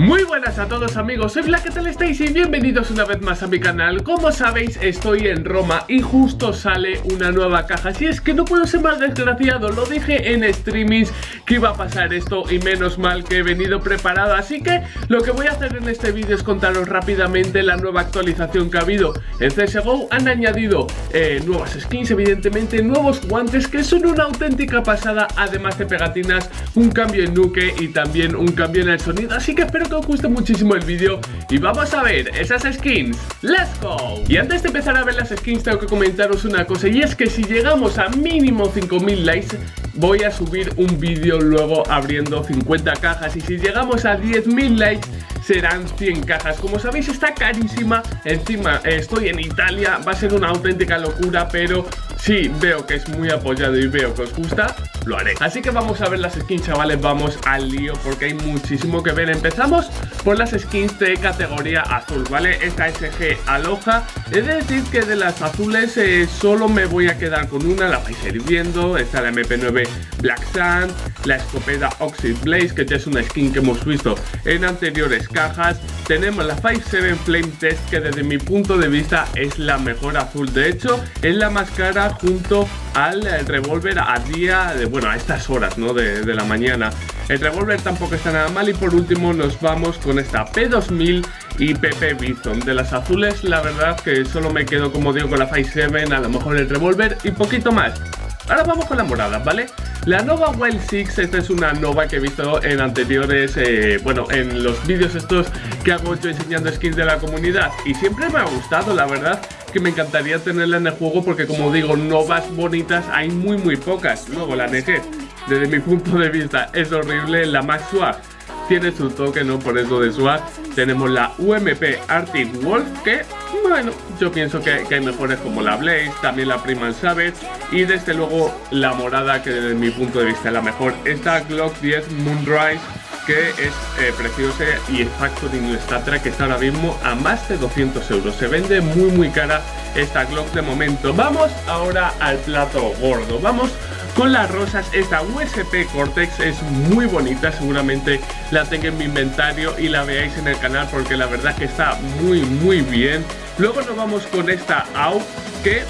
Muy buenas a todos amigos, soy Black, ¿qué estáis? Y bienvenidos una vez más a mi canal. Como sabéis, estoy en Roma y justo sale una nueva caja. Si es que no puedo ser más desgraciado, lo dije en streamings que iba a pasar esto Y menos mal que he venido preparado. Así que lo que voy a hacer en este vídeo es contaros rápidamente la nueva actualización que ha habido En CSGO han añadido eh, nuevas skins, evidentemente, nuevos guantes Que son una auténtica pasada, además de pegatinas Un cambio en nuke y también un cambio en el sonido. Así que espero que os guste muchísimo el vídeo y vamos a ver esas skins. ¡Let's go! Y antes de empezar a ver las skins tengo que comentaros una cosa y es que si llegamos a mínimo 5000 likes voy a subir un vídeo luego abriendo 50 cajas y si llegamos a 10.000 likes serán 100 cajas. Como sabéis está carísima, encima estoy en Italia, va a ser una auténtica locura, pero si veo que es muy apoyado y veo que os gusta, lo haré. Así que vamos a ver las skins, chavales, vamos al lío porque hay muchísimo que ver. Empezamos por las skins de categoría azul, ¿vale? Esta SG Aloha. He de decir que de las azules eh, solo me voy a quedar con una, la vais a ir viendo. Está la MP9 Black Sand, la escopeta Oxid Blaze, que ya es una skin que hemos visto en anteriores cajas. Tenemos la 5-7 Flame Test, que desde mi punto de vista es la mejor azul. De hecho, es la más cara junto al revólver a día de, bueno, a estas horas, ¿no? De, la mañana. El revólver tampoco está nada mal y por último nos vamos con esta P2000 y PP Bison. De las azules, la verdad que solo me quedo, como digo, con la 5-7, a lo mejor el revólver y poquito más. Ahora vamos con la morada, ¿vale? La Nova Wild Six, esta es una Nova que he visto en anteriores, eh, bueno, en los vídeos estos que hago yo enseñando skins de la comunidad y siempre me ha gustado, la verdad que me encantaría tenerla en el juego porque como digo, novas bonitas hay muy muy pocas. Luego la NG, desde mi punto de vista, es horrible. La Max Swag tiene su toque, ¿no? Por eso de Swag. Tenemos la UMP Arctic Wolf que, bueno, yo pienso que, hay mejores como la Blaze, también la Primal Savage y desde luego la morada que desde mi punto de vista es la mejor. Esta Glock 10 Moonrise que es eh, preciosa y el Factory New Statra que está ahora mismo a más de 200 euros. Se vende muy muy cara esta Glock de momento. Vamos ahora al plato gordo. Vamos con las rosas. Esta USP Cortex es muy bonita. Seguramente la tengo en mi inventario y la veáis en el canal porque la verdad que está muy muy bien. Luego nos vamos con esta AU que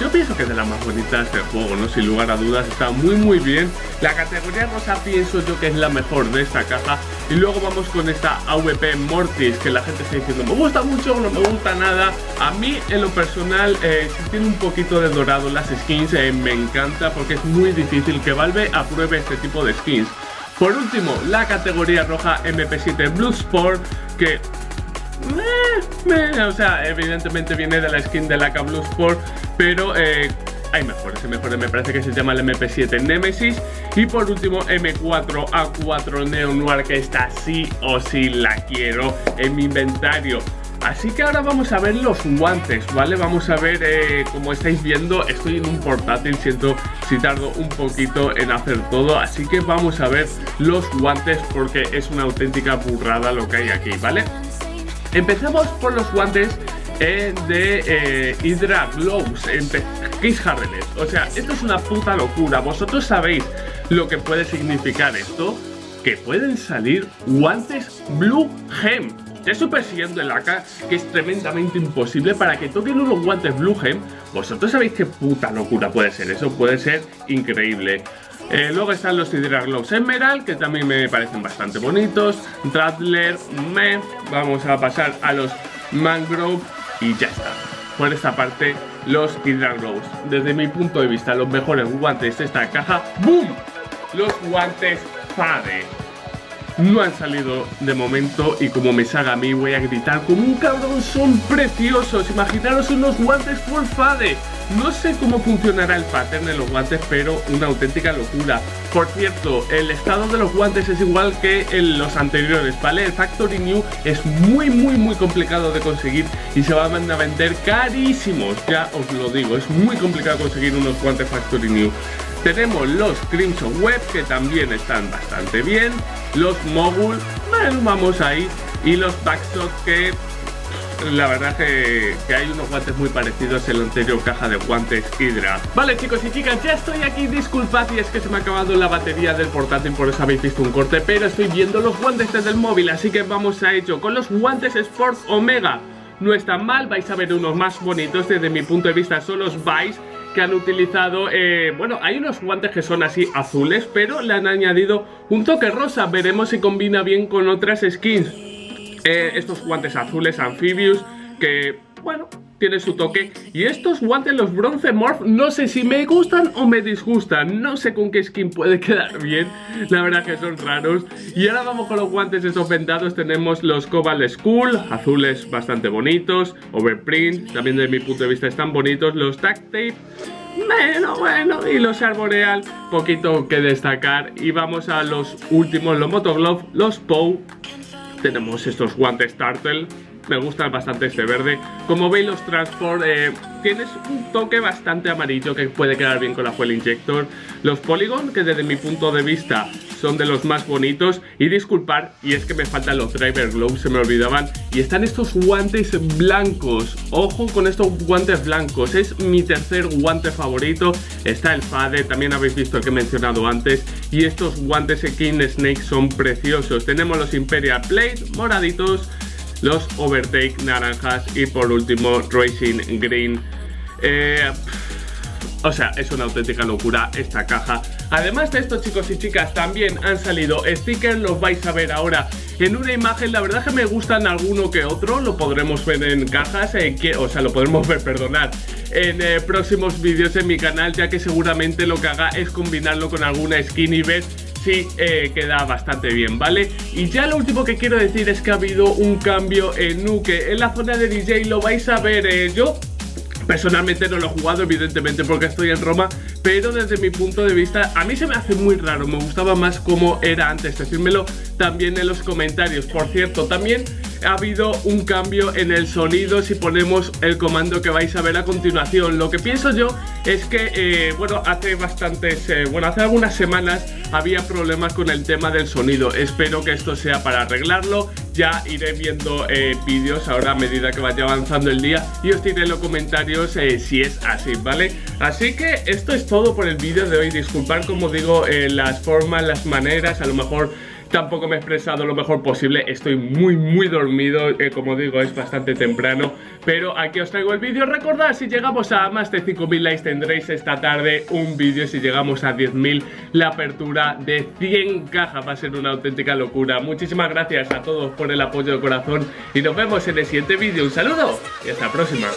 yo pienso que es de las más bonitas del juego, ¿no? Sin lugar a dudas, está muy muy bien. La categoría rosa pienso yo que es la mejor de esta caja. Y luego vamos con esta AVP Mortis, que la gente está diciendo, me gusta mucho no me gusta nada. A mí, en lo personal, eh, si tiene un poquito de dorado las skins, eh, me encanta porque es muy difícil que Valve apruebe este tipo de skins. Por último, la categoría roja MP7 Blue Sport, que o sea, evidentemente viene de la skin de la Blue Sport, pero eh, hay mejores, hay mejores, me parece que se llama el MP7 Nemesis. Y por último M4A4 Neo Noir que esta sí o sí la quiero en mi inventario. Así que ahora vamos a ver los guantes, ¿vale? Vamos a ver, eh, como estáis viendo, estoy en un portátil, siento si tardo un poquito en hacer todo. Así que vamos a ver los guantes porque es una auténtica burrada lo que hay aquí, ¿vale? Empezamos por los guantes eh, de eh, Hydra Gloves en Kiss Harreles. O sea, esto es una puta locura. ¿Vosotros sabéis lo que puede significar esto? Que pueden salir guantes Blue Gem. Ya estoy persiguiendo el AK, que es tremendamente imposible para que toquen unos guantes Blue Gem. Vosotros sabéis qué puta locura puede ser. Eso puede ser increíble. Eh, luego están los Hydra Gloves Emerald, que también me parecen bastante bonitos. Rattler, me. Vamos a pasar a los Mangrove y ya está. Por esta parte, los Hydra Gloves. Desde mi punto de vista, los mejores guantes de esta caja. ¡Boom! Los guantes Fade. No han salido de momento y como me salga a mí voy a gritar como un cabrón, son preciosos. Imaginaros unos guantes full Fade. No sé cómo funcionará el pattern de los guantes, pero una auténtica locura. Por cierto, el estado de los guantes es igual que en los anteriores, ¿vale? El Factory New es muy, muy, muy complicado de conseguir y se van a vender carísimos, ya os lo digo. Es muy complicado conseguir unos guantes Factory New. Tenemos los Crimson Web, que también están bastante bien. Los Mogul, vamos ahí. Y los Backshot, que la verdad que, que hay unos guantes muy parecidos en la anterior caja de guantes Hydra Vale chicos y chicas, ya estoy aquí, disculpad y es que se me ha acabado la batería del portátil por eso habéis visto un corte Pero estoy viendo los guantes desde el móvil, así que vamos a ello Con los guantes Sport Omega no están mal, vais a ver unos más bonitos desde mi punto de vista son los Vice que han utilizado, eh, bueno, hay unos guantes que son así azules, pero le han añadido un toque rosa, veremos si combina bien con otras skins. Eh, estos guantes azules anfibios que, bueno, tiene su toque. Y estos guantes, los Bronze Morph, no sé si me gustan o me disgustan. No sé con qué skin puede quedar bien. La verdad que son raros. Y ahora vamos con los guantes esos vendados. Tenemos los Cobalt Skull, azules bastante bonitos. Overprint, también desde mi punto de vista están bonitos. Los Tac Tape. Bueno, bueno, y los Arboreal, poquito que destacar. Y vamos a los últimos, los Motoglove, los POW. Tenemos estos guantes Turtle, me gusta bastante este verde. Como veis los Transport eh, tienes un toque bastante amarillo que puede quedar bien con la Fuel Injector. Los Polygon, que desde mi punto de vista son de los más bonitos. Y disculpar, y es que me faltan los Driver Gloves, se me olvidaban. Y están estos guantes blancos. Ojo con estos guantes blancos, es mi tercer guante favorito. Está el Fade, también habéis visto el que he mencionado antes. Y estos guantes King Snake son preciosos. Tenemos los Imperial Plate moraditos los Overtake naranjas y por último Racing Green. Eh, o sea, es una auténtica locura esta caja. Además de esto, chicos y chicas, también han salido stickers, los vais a ver ahora en una imagen. La verdad que me gustan alguno que otro, lo podremos ver en cajas, eh, o sea, lo podremos ver, perdonad, en eh, próximos vídeos en mi canal, ya que seguramente lo que haga es combinarlo con alguna skin y ver sí eh, queda bastante bien, ¿vale? Y ya lo último que quiero decir es que ha habido un cambio en Nuke. En la zona de DJ lo vais a ver eh, yo. Personalmente no lo he jugado, evidentemente, porque estoy en Roma, pero desde mi punto de vista, a mí se me hace muy raro, me gustaba más como era antes, decírmelo también en los comentarios. Por cierto, también ha habido un cambio en el sonido si ponemos el comando que vais a ver a continuación. Lo que pienso yo es que, eh, bueno, hace bastantes, eh, bueno, hace algunas semanas había problemas con el tema del sonido. Espero que esto sea para arreglarlo. Ya iré viendo eh, vídeos ahora a medida que vaya avanzando el día y os diré en los comentarios si es así, ¿vale? Así que esto es todo por el vídeo de hoy. Disculpad, como digo, las formas, las maneras, a lo mejor Tampoco me he expresado lo mejor posible, estoy muy muy dormido, eh, como digo es bastante temprano Pero aquí os traigo el vídeo, recordad si llegamos a más de 5.000 likes tendréis esta tarde un vídeo. Si llegamos a 10.000 la apertura de 100 cajas va a ser una auténtica locura. Muchísimas gracias a todos por el apoyo de corazón y nos vemos en el siguiente vídeo. Un saludo y hasta la próxima